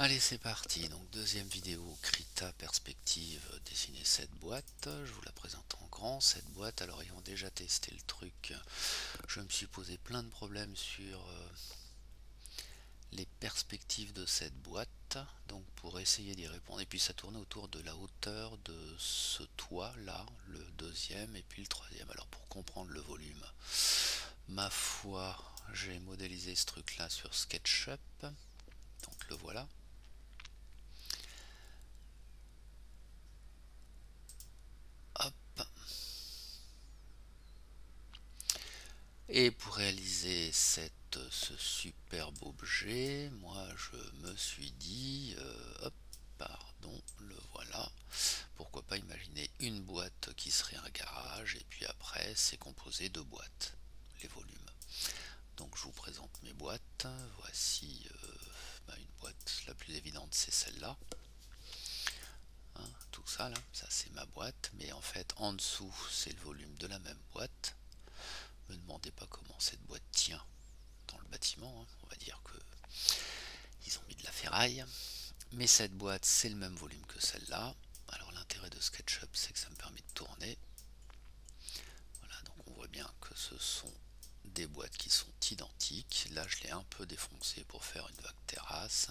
Allez c'est parti, donc deuxième vidéo Krita Perspective dessiner cette boîte, je vous la présente en grand cette boîte, alors ayant déjà testé le truc, je me suis posé plein de problèmes sur euh, les perspectives de cette boîte, donc pour essayer d'y répondre, et puis ça tournait autour de la hauteur de ce toit là, le deuxième et puis le troisième, alors pour comprendre le volume, ma foi j'ai modélisé ce truc là sur SketchUp, donc le voilà. Et pour réaliser ce superbe objet, moi je me suis dit, euh, hop, pardon, le voilà, pourquoi pas imaginer une boîte qui serait un garage, et puis après c'est composé de boîtes, les volumes. Donc je vous présente mes boîtes, voici euh, bah, une boîte, la plus évidente c'est celle-là, hein, tout ça là, ça c'est ma boîte, mais en fait en dessous c'est le volume de la même boîte, me demandez pas comment cette boîte tient dans le bâtiment. Hein. On va dire que ils ont mis de la ferraille. Mais cette boîte, c'est le même volume que celle-là. Alors l'intérêt de SketchUp, c'est que ça me permet de tourner. Voilà, donc on voit bien que ce sont des boîtes qui sont identiques. Là, je l'ai un peu défoncé pour faire une vague terrasse.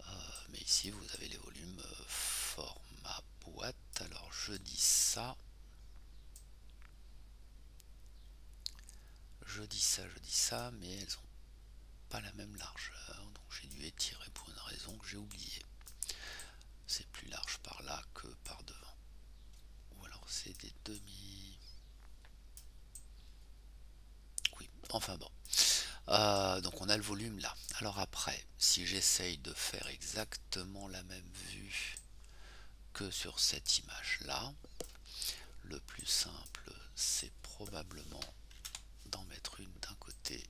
Euh, mais ici, vous avez les volumes euh, format boîte. Alors, je dis ça. Je dis ça, je dis ça, mais elles ont pas la même largeur, donc j'ai dû étirer pour une raison que j'ai oubliée. C'est plus large par là que par devant. Ou alors c'est des demi... Oui, enfin bon. Euh, donc on a le volume là. Alors après, si j'essaye de faire exactement la même vue que sur cette image là, le plus simple c'est probablement mettre une d'un côté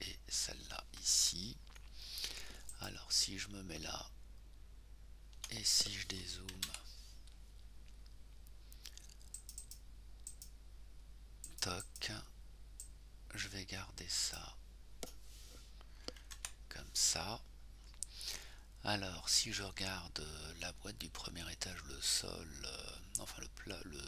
et celle-là ici. Alors si je me mets là et si je dézoome, toc, je vais garder ça comme ça. Alors, si je regarde la boîte du premier étage, le sol, euh, enfin le plat, le,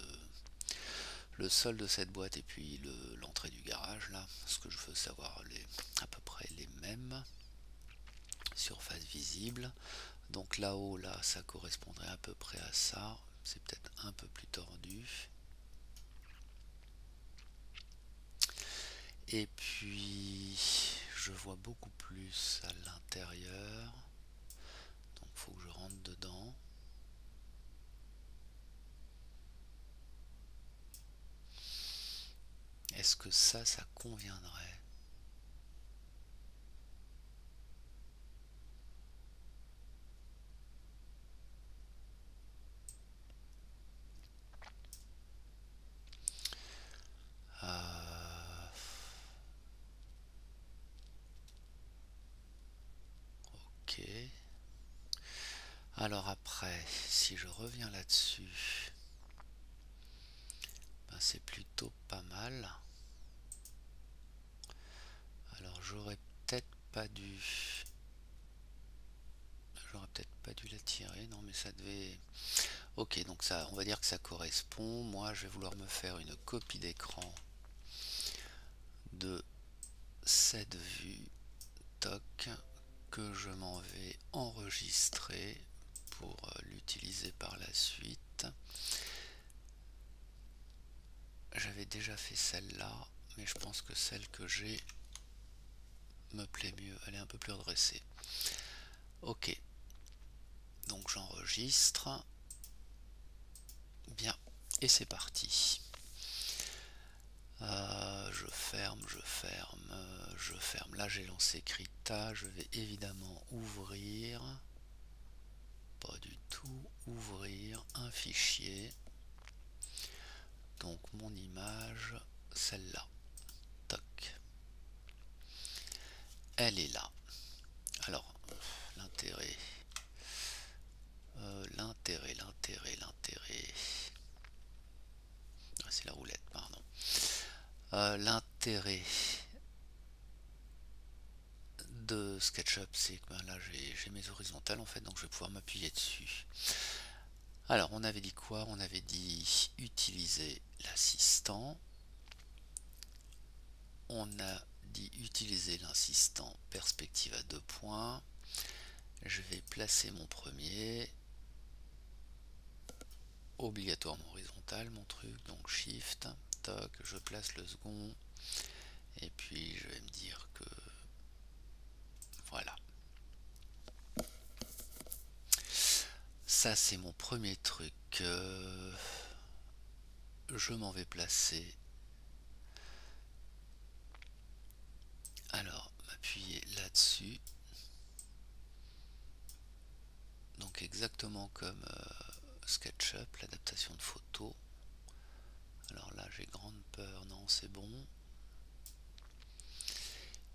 le sol de cette boîte et puis l'entrée du garage là ce que je veux savoir les à peu près les mêmes. Surface visible. Donc là-haut là ça correspondrait à peu près à ça. C'est peut-être un peu plus tordu. Et puis je vois beaucoup plus à l'intérieur. Donc faut que je rentre dedans Est-ce que ça, ça conviendrait? Euh. Alors après, si je reviens là-dessus, ben c'est plutôt pas mal j'aurais peut-être pas dû j'aurais peut-être pas dû la tirer. Non mais ça devait ok donc ça on va dire que ça correspond. Moi je vais vouloir me faire une copie d'écran de cette vue toc que je m'en vais enregistrer pour euh, l'utiliser par la suite. J'avais déjà fait celle-là mais je pense que celle que j'ai me plaît mieux, elle est un peu plus redressée. Ok, donc j'enregistre. Bien, et c'est parti. Euh, je ferme, je ferme, je ferme. Là j'ai lancé Krita, je vais évidemment ouvrir, pas du tout, ouvrir un fichier. Donc mon image, celle-là. Toc elle est là. Alors, l'intérêt, euh, l'intérêt, l'intérêt, l'intérêt, ah, c'est la roulette, pardon. Euh, l'intérêt de SketchUp, c'est que ben là j'ai mes horizontales en fait, donc je vais pouvoir m'appuyer dessus. Alors on avait dit quoi? On avait dit utiliser l'assistant. On a dit utiliser l'assistant perspective à deux points. Je vais placer mon premier obligatoirement horizontal mon truc donc shift toc je place le second et puis je vais me dire que voilà ça c'est mon premier truc je m'en vais placer alors m'appuyer là dessus donc exactement comme euh, SketchUp, l'adaptation de photos. Alors là, j'ai grande peur. Non, c'est bon.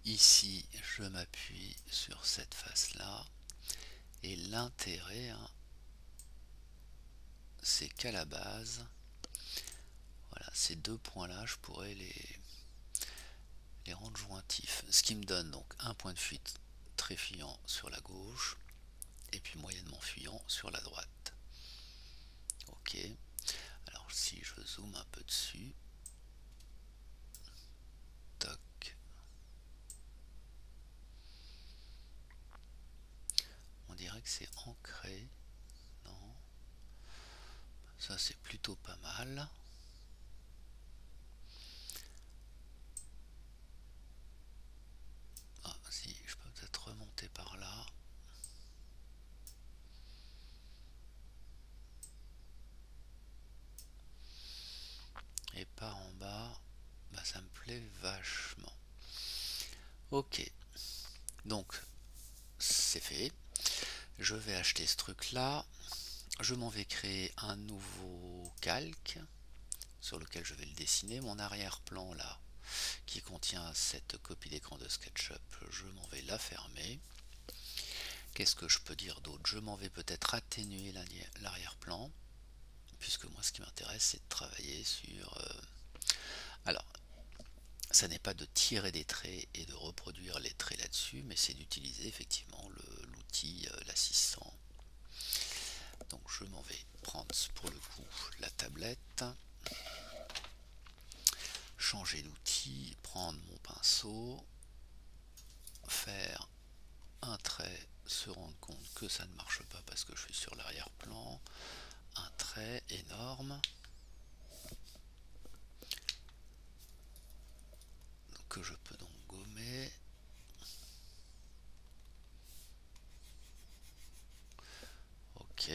Ici, je m'appuie sur cette face-là. Et l'intérêt, hein, c'est qu'à la base, voilà, ces deux points-là, je pourrais les, les rendre jointifs. Ce qui me donne donc un point de fuite très fuyant sur la gauche et puis moyennement fuyant sur la droite. Ok. Alors si je zoome un peu dessus. Toc. On dirait que c'est ancré. Non? Ça c'est plutôt pas mal. Ah si, je peux peut-être remonter par là. et par en bas, bah, ça me plaît vachement. Ok, donc c'est fait. Je vais là. Je m'en vais créer un nouveau calque sur lequel je vais le dessiner. Mon arrière-plan là, qui contient cette copie d'écran de SketchUp, je m'en vais la fermer. Qu'est-ce que je peux dire d'autre? Je m'en vais peut-être atténuer l'arrière-plan puisque moi ce qui m'intéresse c'est de travailler sur... Euh, alors, ça n'est pas de tirer des traits et de reproduire les traits là-dessus, mais c'est d'utiliser effectivement l'outil, euh, l'assistant. Donc je m'en vais prendre pour le coup la tablette, changer d'outil, prendre mon pinceau, faire un trait, se rendre compte que ça ne marche pas parce que je suis sur l'arrière-plan, un trait énorme. Que je peux donc gommer ok.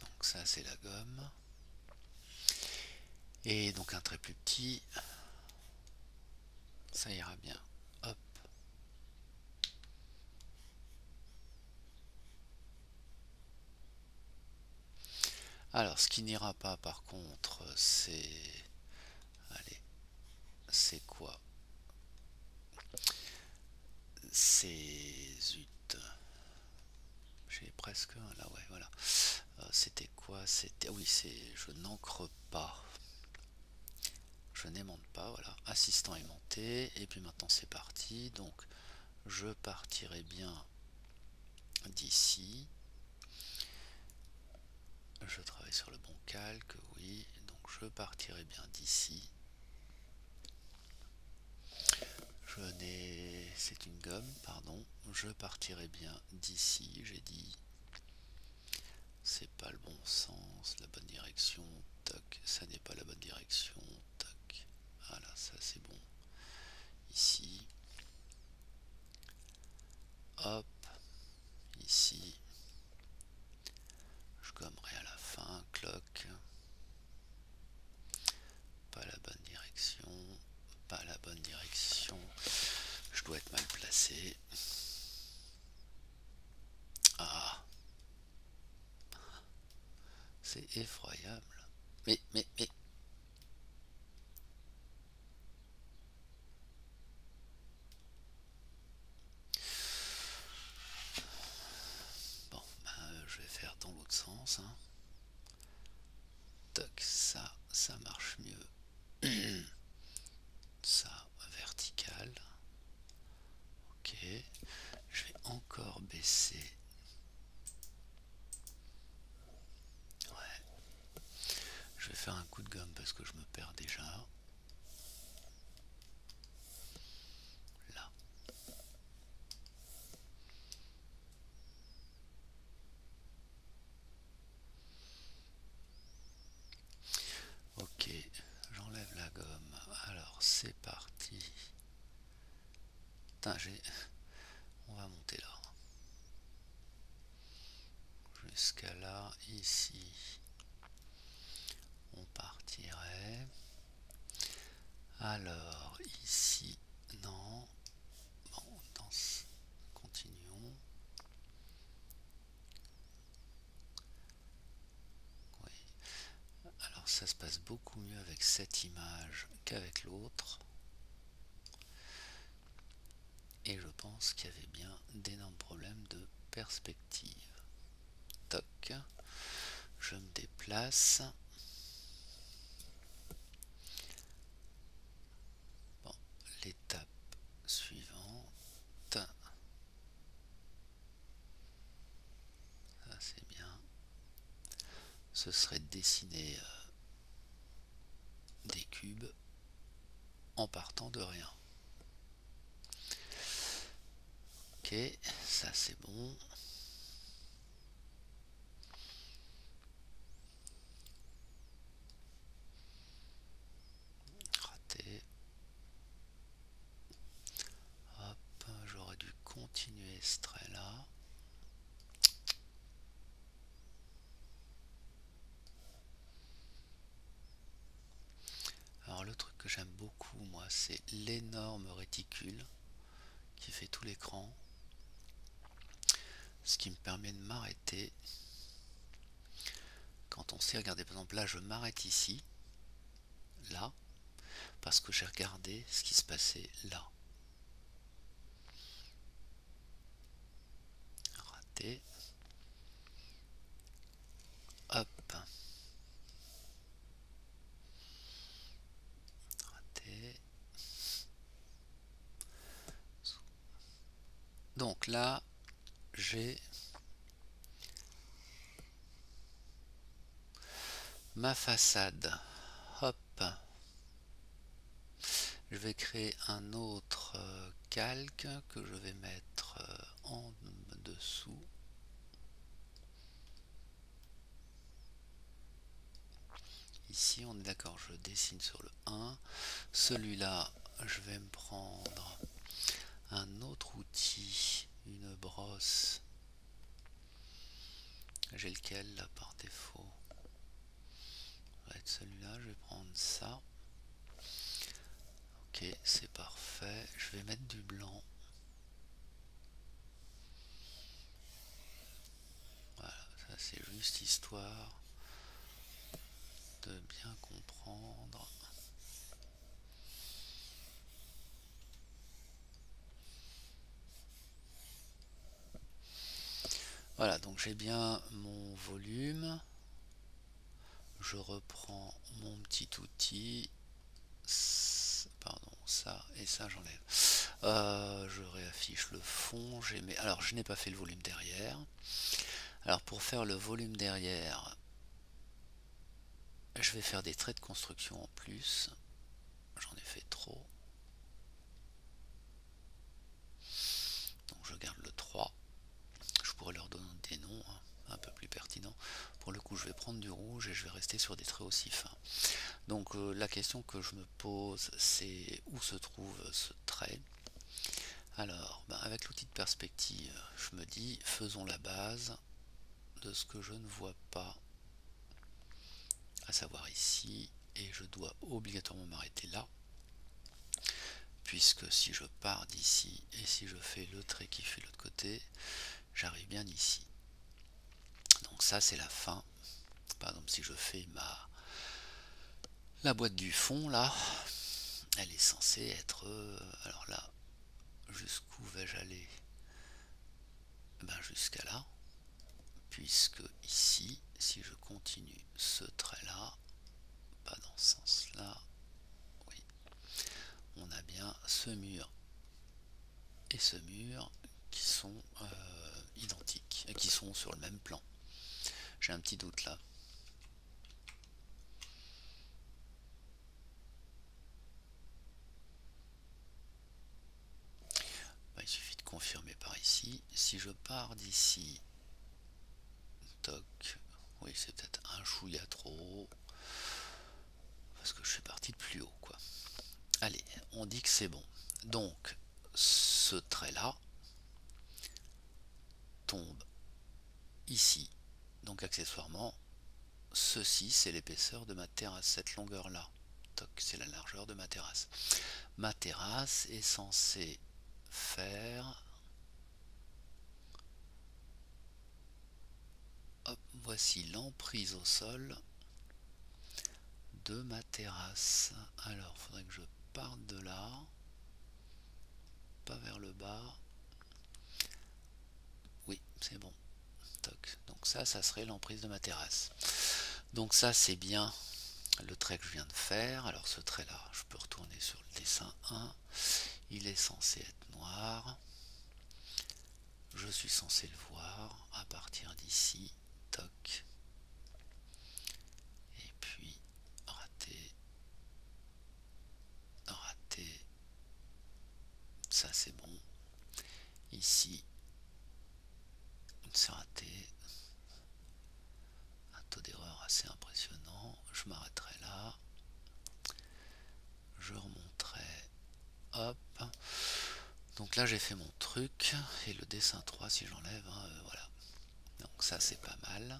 Donc ça c'est la gomme. Et donc un trait plus petit. Ça ira bien. Hop. Alors, ce qui n'ira pas par contre, c'est... Allez, c'est quoi? C'est... Zut. J'ai presque là, ouais, voilà. Euh, c'était quoi? C'était... Oui, c'est... Je n'encre pas. Je n'aimante pas, voilà. Assistant aimanté. Et puis maintenant, c'est parti. Donc, je partirai bien d'ici je travaille sur le bon calque, oui, donc je partirai bien d'ici. Je n'ai, c'est une gomme, pardon, je partirai bien d'ici, j'ai dit. C'est pas le bon sens, la bonne direction, toc, ça n'est pas la bonne direction, toc. Voilà, ça c'est bon. Ici. Hop, ici à la fin, cloque. Pas la bonne direction, pas la bonne direction. Je dois être mal placé. Ah. C'est effroyable. Mais, mais, mais. Hein. Toc, ça, ça marche mieux. ça, vertical. Ok. jusqu'à là, ici, on partirait. Alors, ici, non. Bon, continuons. Oui. Alors, ça se passe beaucoup mieux avec cette image qu'avec l'autre. Et je pense qu'il y avait bien d'énormes problèmes de perspective. Toc. Je me déplace. Bon, l'étape suivante. Ça c'est bien. Ce serait de dessiner euh, des cubes en partant de rien. Ok, ça c'est bon. Raté. Hop, j'aurais dû continuer ce trait là. Alors le truc que j'aime beaucoup moi c'est l'énorme réticule qui fait tout l'écran ce qui me permet de m'arrêter regarder. Par exemple là je m'arrête ici. Là. Parce que j'ai regardé ce qui se passait là. Raté. Hop. Raté. Donc là j'ai ma façade. Hop. Je vais créer un autre euh, calque que je vais mettre euh, en dessous. Ici, on est d'accord, je dessine sur le 1. Celui-là, je vais me prendre un autre outil une brosse. J'ai lequel là par défaut va être celui-là, je vais prendre ça. Ok, c'est parfait. Je vais mettre du blanc. Voilà, ça c'est juste histoire de bien comprendre. Voilà, donc j'ai bien mon volume. Je reprends mon petit outil. Pardon, ça et ça j'enlève. Euh, je réaffiche le fond. Alors je n'ai pas fait le volume derrière. Alors pour faire le volume derrière, je vais faire des traits de construction en plus. J'en ai fait trop. Donc je garde le 3 leur donner des noms hein, un peu plus pertinents. Pour le coup, je vais prendre du et je vais rester sur des traits aussi fins. Donc euh, la question que je me pose, c'est où se trouve ce trait? Alors, ben, avec l'outil de perspective, je me dis, faisons la base de ce que je ne vois pas, à savoir ici, et je dois obligatoirement m'arrêter là puisque si je pars d'ici et si je fais le trait qui fait l'autre côté, j'arrive bien ici. Donc ça c'est la fin. Par exemple si je fais ma la boîte du fond là, elle est censée être euh, alors là jusqu'où vais-je aller? Ben jusqu'à là puisque ici si je continue ce trait là pas dans ce sens là oui on a bien ce mur et ce mur qui sont euh, identiques, qui sont sur le même plan. J'ai un petit doute là. Bah, il suffit de confirmer par ici. Si d'ici, toc, oui c'est peut-être un chouïa trop parce que je suis parti de plus haut quoi. Allez, on dit que c'est bon. Donc, ce trait là, tombe ici donc accessoirement, ceci c'est l'épaisseur de ma terrasse, cette longueur là. C'est la largeur de ma terrasse. Ma terrasse est censée faire voici l'emprise au sol de ma terrasse. Alors, il faudrait que je parte de là, pas vers le bas. Oui, c'est bon. Donc ça, ça serait l'emprise de ma terrasse. Donc ça, c'est bien le trait que je viens de faire. Alors ce trait-là, je peux retourner sur le dessin 1. Il est censé être noir. Je suis censé le voir à partir d'ici. Et puis raté. Raté. Ça c'est bon. Ici, c'est raté. Un taux d'erreur assez impressionnant. Je m'arrêterai là. Je remonterai. Hop. Donc là j'ai fait mon truc. Et le dessin 3 si j'enlève, hein, euh, voilà. Ça c'est pas mal.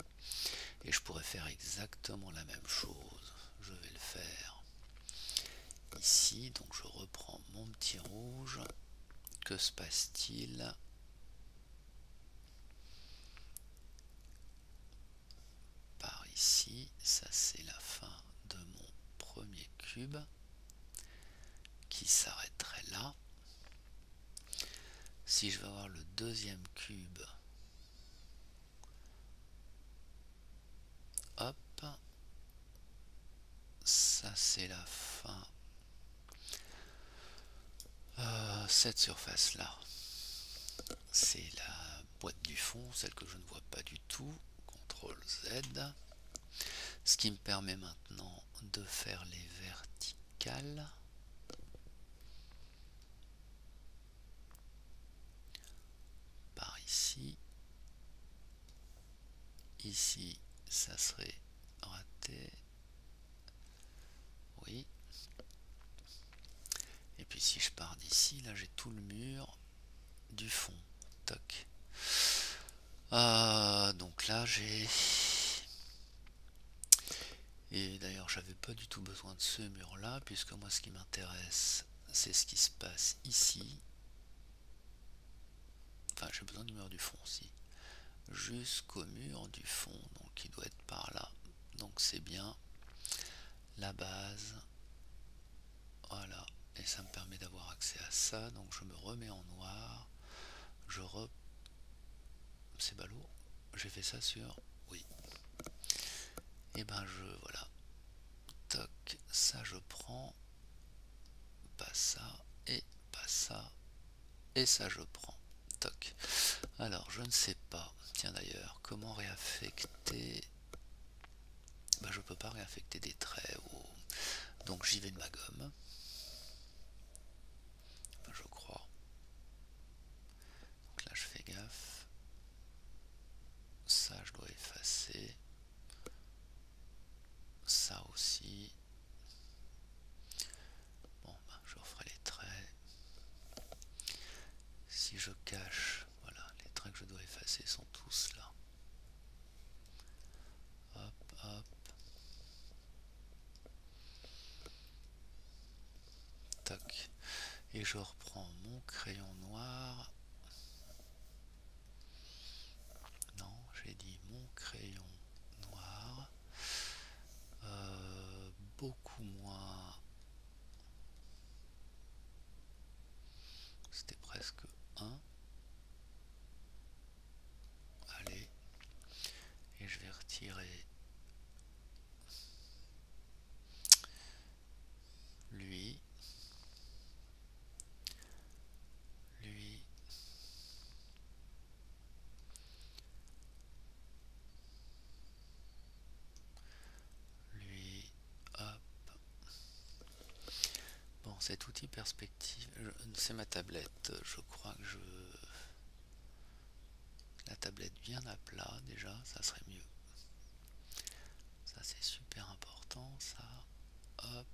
Et je pourrais faire exactement la même chose. Je vais le faire ici. Donc je reprends mon petit rouge. Que se passe-t-il? Par ici, ça c'est la fin de mon premier cube qui s'arrêterait là. Si je veux avoir le deuxième cube, hop, ça c'est la fin euh, cette surface là, c'est la boîte du fond, celle que je ne vois pas du tout. CTRL Z. Ce qui me permet maintenant de faire les verticales. Par ici. Ici, ça serait raté. Oui, et puis si je pars d'ici, là j'ai tout le mur du fond. Toc. Euh, donc là j'ai... Et d'ailleurs j'avais pas du tout besoin de ce mur là, puisque moi ce qui m'intéresse c'est ce qui se passe ici. Enfin j'ai besoin du mur du fond aussi. Jusqu'au mur du fond, donc il doit être par là. Donc c'est bien la base. Voilà. Et ça me permet d'avoir accès à ça. Donc je me remets en noir. Je re c'est ballot. J'ai fait ça sur oui. Et ben je voilà. Toc. Ça je prends. Pas ça. Et pas ça. Et ça je prends. Toc. Alors je ne sais pas. Tiens d'ailleurs comment réaffecter je peux pas réaffecter des traits donc j'y vais de ma gomme Ça, je dois effacer. Ça aussi. Bon, ben, je referai les traits. Si je cache, voilà, les traits que je dois effacer sont tous là. Hop, hop. Tac. Et je reprends mon crayon noir j'ai dit mon crayon noir, euh, beaucoup moins, c'était presque 1, allez, et je vais retirer lui, cet outil perspective, c'est ma tablette, je crois que je... La tablette bien à plat déjà, ça serait mieux. Ça c'est super important, ça. Hop.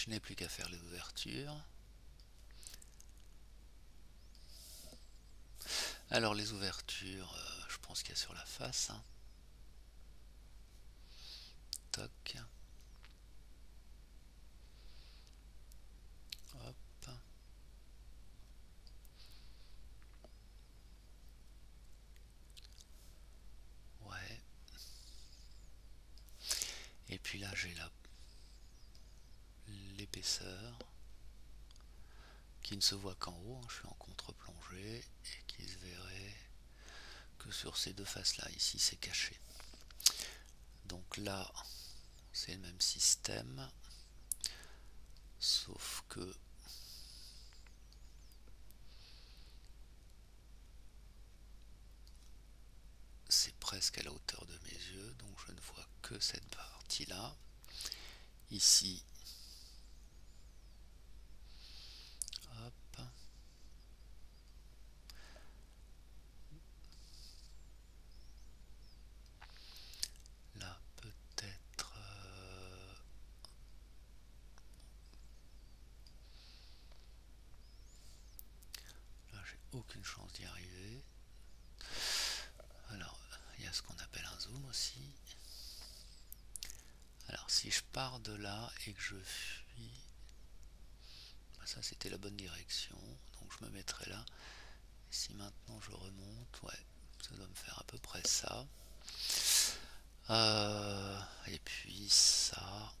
je n'ai plus qu'à faire les ouvertures. Alors les ouvertures, euh, je pense qu'il y a sur la face. Hein. Toc. Hop. Ouais. Et puis là j'ai la l'épaisseur qui ne se voit qu'en haut, hein, je suis en contre-plongée et qui se verrait que sur ces deux faces là, ici c'est caché. Donc là c'est le même système, sauf que c'est presque à la hauteur de mes yeux, donc je ne vois que cette partie là. Ici, aucune chance d'y arriver. Alors, il y a ce qu'on appelle un zoom Alors, si je pars de là et que je fuis, bah, ça c'était la bonne direction, donc je me mettrai là. Si maintenant je remonte, ouais, ça doit me faire à peu près ça. Euh, et puis ça,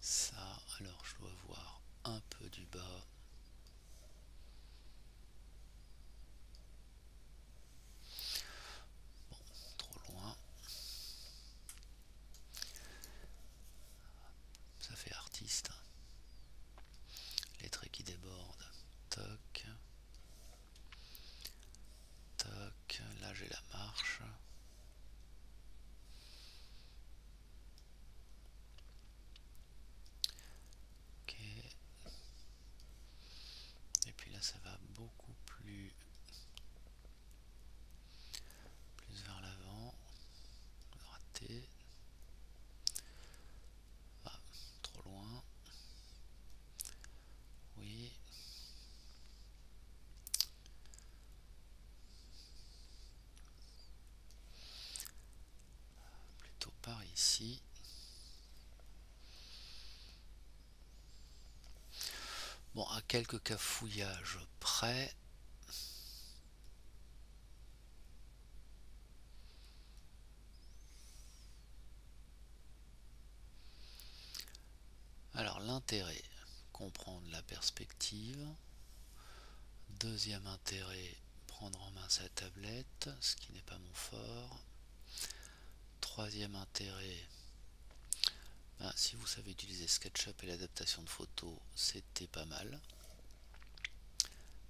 ça, alors je dois voir un peu du bas. ça va beaucoup plus plus vers l'avant raté ah, trop loin oui plutôt par ici Bon, à quelques cafouillages près. Alors l'intérêt, comprendre la perspective. Deuxième intérêt, prendre en main sa tablette, ce qui n'est pas mon fort. Troisième intérêt, ah, si vous savez utiliser SketchUp et l'adaptation de photos, c'était pas mal.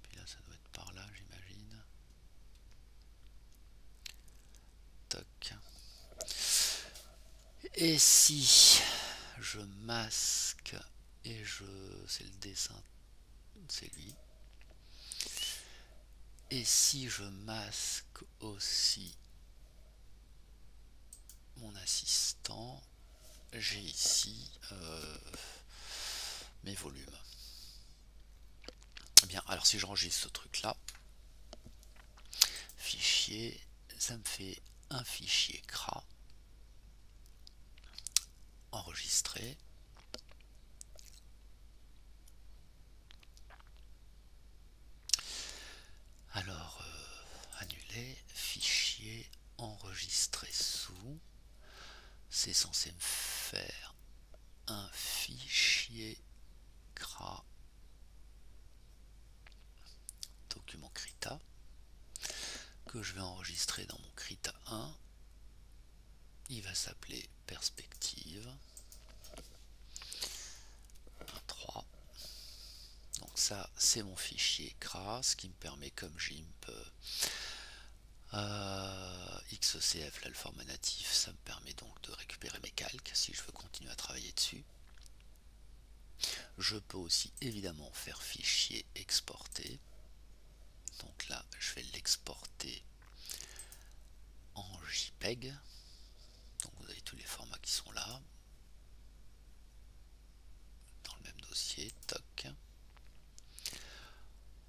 Puis là, ça doit être par là, j'imagine. Toc. Et si je masque et je... c'est le dessin, c'est lui. Et si je masque aussi mon assistant, j'ai ici euh, mes volumes. Bien, alors si j'enregistre ce truc là, fichier, ça me fait un fichier CRA enregistré. Alors, euh, annuler, fichier enregistré sous, c'est censé me faire un fichier CRA document CRITA que je vais enregistrer dans mon CRITA 1 il va s'appeler perspective. 3 donc ça c'est mon fichier CRA ce qui me permet comme GIMP euh, XCF, l'alpha natif, ça me permet donc de récupérer mes calques si je veux continuer à travailler dessus. Je peux aussi évidemment faire fichier exporter. Donc là, je vais l'exporter en JPEG. Donc vous avez tous les formats qui sont là. Dans le même dossier, toc.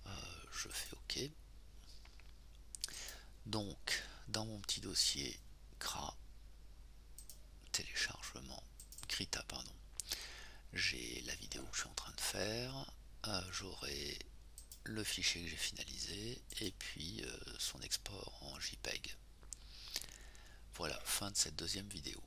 Euh, je fais OK. Donc, dans mon petit dossier CRA, téléchargement, Krita, pardon, j'ai la vidéo que je suis en train de faire, euh, j'aurai le fichier que j'ai finalisé et puis euh, son export en JPEG. Voilà, fin de cette deuxième vidéo.